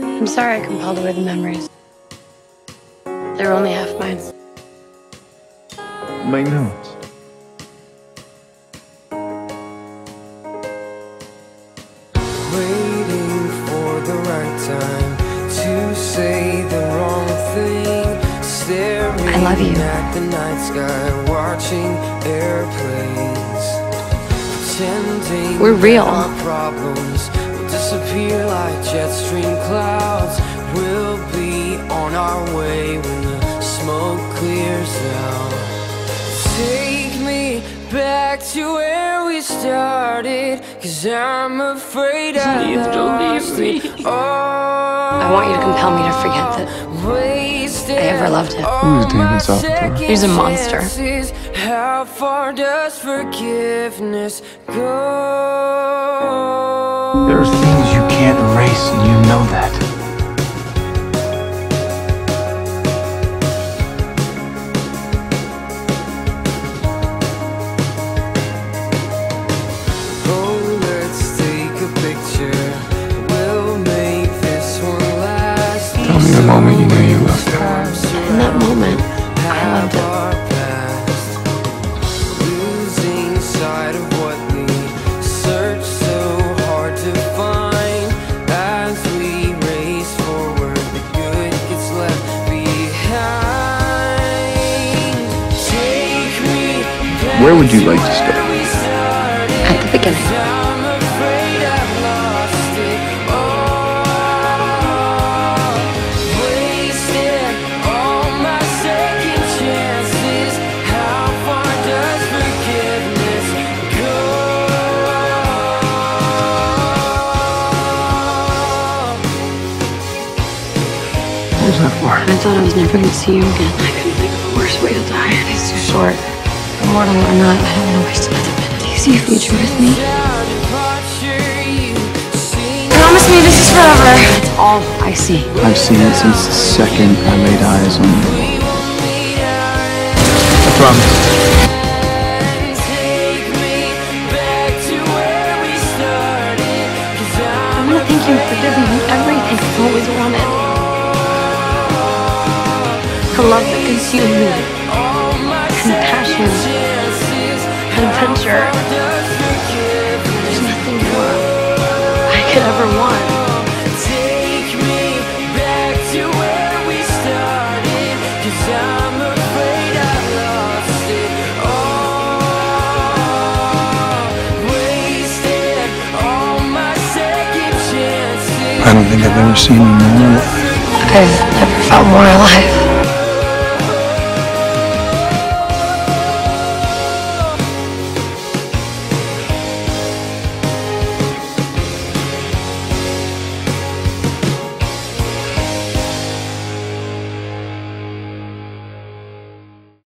I'm sorry I compelled away the memories. They're only half mine. My notes. Waiting for the right time to say the wrong thing. Staring I love you. at the night sky, watching airplanes. We're real. That our problems will disappear like jet stream clouds. We'll be on our way when the smoke clears out. Take me back to where we started. Cause I'm afraid I Please don't leave lost me. it all. I want you to compel me to forget that Wasted I ever loved him. Who is all David my He's a monster. How far does forgiveness go? There are things you can't erase, and you know that. Where would you like to start? where we started. At the beginning. I'm afraid I've lost it all. Wasted all my second chances. How far does forgiveness go? What was that for? I thought I was never gonna see you again. I couldn't think of a worse way to die. It's too short. Immortal or not, I don't want to waste another minute. Do you see a future with me? Down departure, you see Promise me this is forever. That's all I see. I've seen it since the second I laid eyes on you. we will meet our I promise. Take me back to where we started. Cause I want to thank you for giving me everything I've always wanted. A love that consumed me. Compassion. Adventure. There's nothing more I could ever want. Take me back to where we started. Cause I'm afraid I lost it all. Wasted all my second chances. I don't think I've ever seen you more alive. I've never felt more alive.